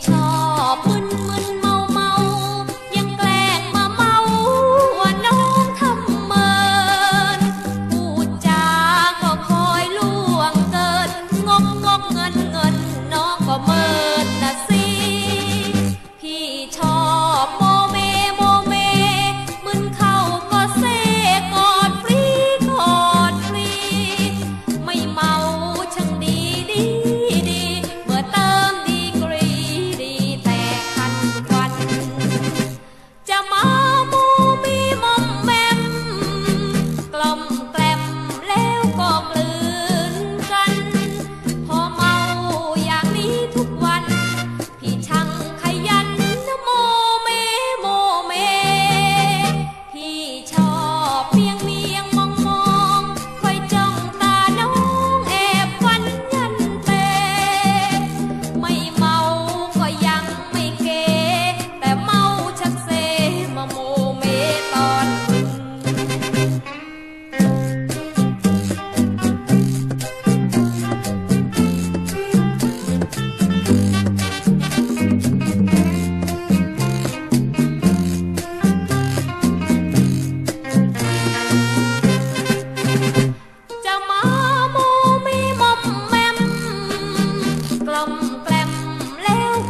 talk.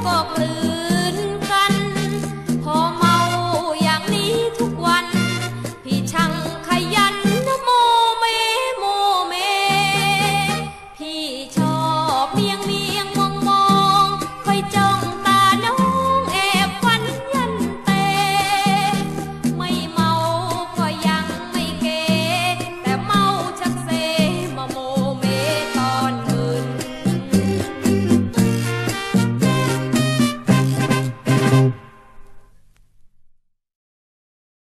poco